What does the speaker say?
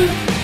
Boop.